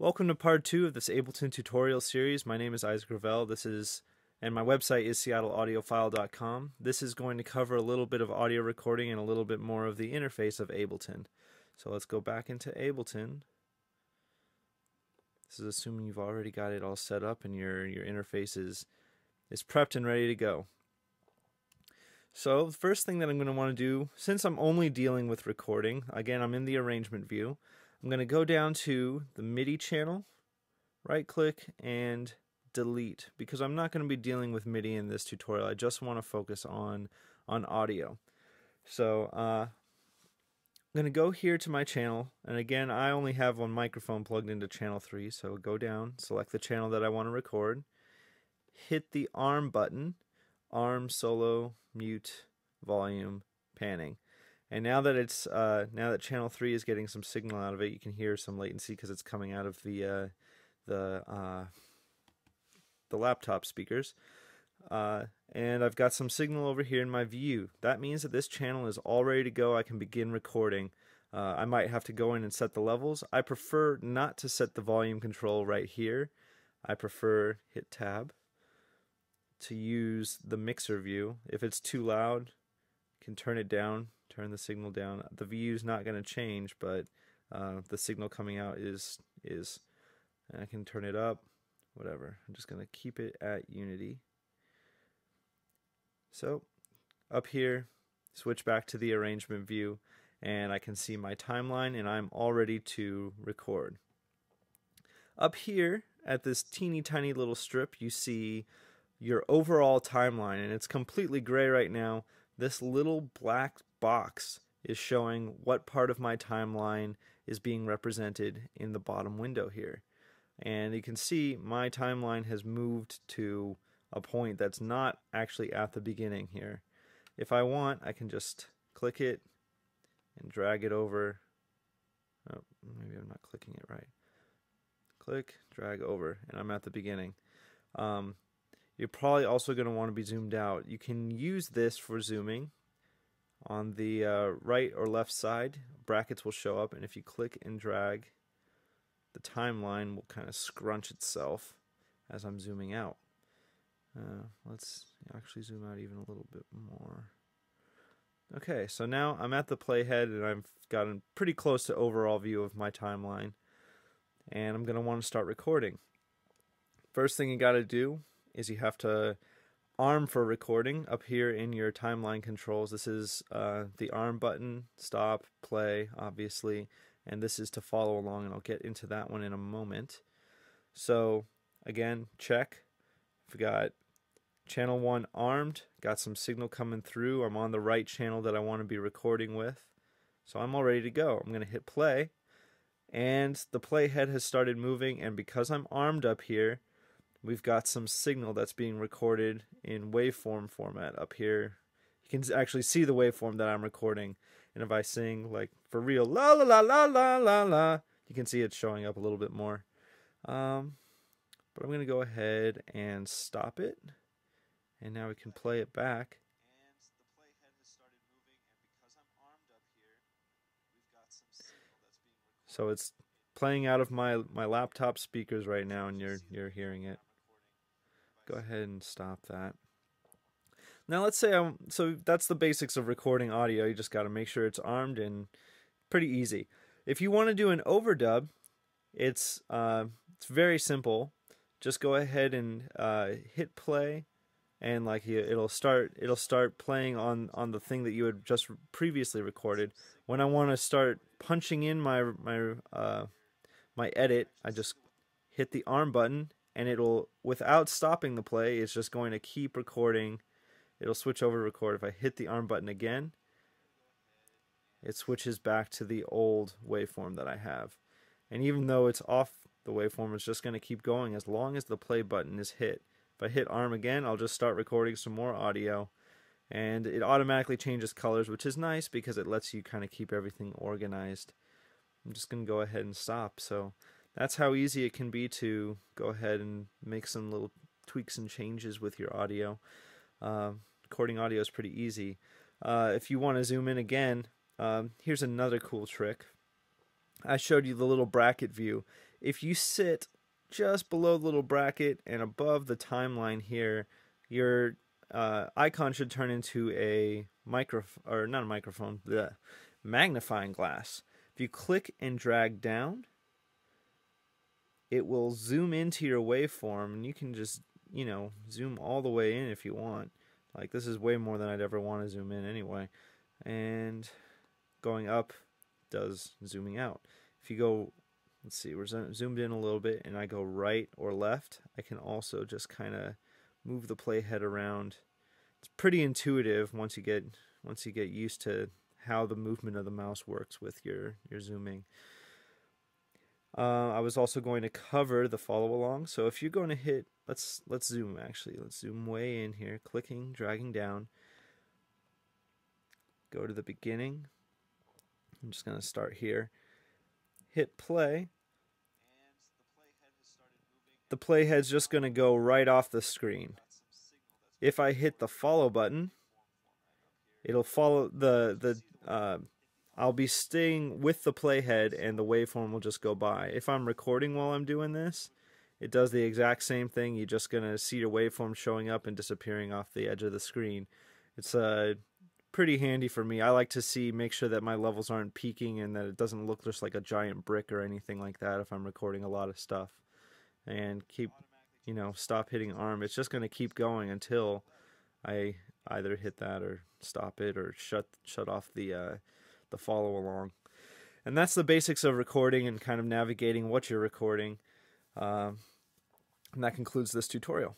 Welcome to part two of this Ableton tutorial series. My name is Isaac Rivelle. This is, and my website is seattleaudiophile.com. This is going to cover a little bit of audio recording and a little bit more of the interface of Ableton. So let's go back into Ableton. This is assuming you've already got it all set up and your, your interface is, is prepped and ready to go. So the first thing that I'm going to want to do, since I'm only dealing with recording, again I'm in the arrangement view, I'm going to go down to the MIDI channel, right click and delete because I'm not going to be dealing with MIDI in this tutorial. I just want to focus on on audio. So uh, I'm going to go here to my channel and again I only have one microphone plugged into channel 3 so go down, select the channel that I want to record, hit the arm button, arm solo mute volume panning. And now that it's uh, now that channel three is getting some signal out of it, you can hear some latency because it's coming out of the uh, the uh, the laptop speakers. Uh, and I've got some signal over here in my view. That means that this channel is all ready to go. I can begin recording. Uh, I might have to go in and set the levels. I prefer not to set the volume control right here. I prefer hit tab to use the mixer view. If it's too loud, can turn it down turn the signal down. The view is not going to change, but uh, the signal coming out is is. And I can turn it up, whatever. I'm just going to keep it at unity. So up here, switch back to the arrangement view, and I can see my timeline, and I'm all ready to record. Up here at this teeny tiny little strip, you see your overall timeline, and it's completely gray right now. This little black box is showing what part of my timeline is being represented in the bottom window here. And you can see my timeline has moved to a point that's not actually at the beginning here. If I want, I can just click it and drag it over. Oh, maybe I'm not clicking it right. Click, drag over, and I'm at the beginning. Um, you're probably also going to want to be zoomed out. You can use this for zooming on the uh, right or left side, brackets will show up, and if you click and drag, the timeline will kind of scrunch itself as I'm zooming out. Uh, let's actually zoom out even a little bit more. Okay, so now I'm at the playhead and I've gotten pretty close to overall view of my timeline. And I'm going to want to start recording. First thing you got to do is you have to arm for recording up here in your timeline controls. This is uh, the arm button, stop, play, obviously, and this is to follow along, and I'll get into that one in a moment. So, again, check. We've got channel 1 armed, got some signal coming through. I'm on the right channel that I want to be recording with. So I'm all ready to go. I'm going to hit play, and the playhead has started moving, and because I'm armed up here, we've got some signal that's being recorded in waveform format up here. You can actually see the waveform that I'm recording. And if I sing like for real, la la la la la la la, you can see it showing up a little bit more. Um, but I'm going to go ahead and stop it. And now we can play it back. So it's playing out of my my laptop speakers right now and you're you're hearing it go ahead and stop that. Now let's say I'm, so that's the basics of recording audio. You just got to make sure it's armed and pretty easy. If you want to do an overdub, it's uh, it's very simple. Just go ahead and uh, hit play, and like it'll start it'll start playing on on the thing that you had just previously recorded. When I want to start punching in my my uh, my edit, I just hit the arm button and it'll without stopping the play it's just going to keep recording. It'll switch over to record. If I hit the arm button again it switches back to the old waveform that I have. And even though it's off the waveform it's just going to keep going as long as the play button is hit. If I hit arm again I'll just start recording some more audio and it automatically changes colors which is nice because it lets you kind of keep everything organized. I'm just going to go ahead and stop. So that's how easy it can be to go ahead and make some little tweaks and changes with your audio. Uh, recording audio is pretty easy. Uh, if you want to zoom in again, um, here's another cool trick. I showed you the little bracket view. if you sit just below the little bracket and above the timeline here, your uh, icon should turn into a micro or not a microphone, the magnifying glass. If you click and drag down, it will zoom into your waveform and you can just, you know, zoom all the way in if you want. Like this is way more than I'd ever want to zoom in anyway. And going up does zooming out. If you go, let's see, we're zoomed in a little bit and I go right or left, I can also just kind of move the playhead around. It's pretty intuitive once you get once you get used to how the movement of the mouse works with your your zooming. Uh, I was also going to cover the follow along. So if you're going to hit, let's let's zoom actually. Let's zoom way in here, clicking, dragging down. Go to the beginning. I'm just going to start here. Hit play. The playhead's just going to go right off the screen. If I hit the follow button, it'll follow the the uh, I'll be staying with the playhead and the waveform will just go by. If I'm recording while I'm doing this, it does the exact same thing. You're just going to see your waveform showing up and disappearing off the edge of the screen. It's uh, pretty handy for me. I like to see, make sure that my levels aren't peaking and that it doesn't look just like a giant brick or anything like that if I'm recording a lot of stuff. And keep, you know, stop hitting arm. It's just going to keep going until I either hit that or stop it or shut shut off the uh, the follow along. And that's the basics of recording and kind of navigating what you're recording. Um, and that concludes this tutorial.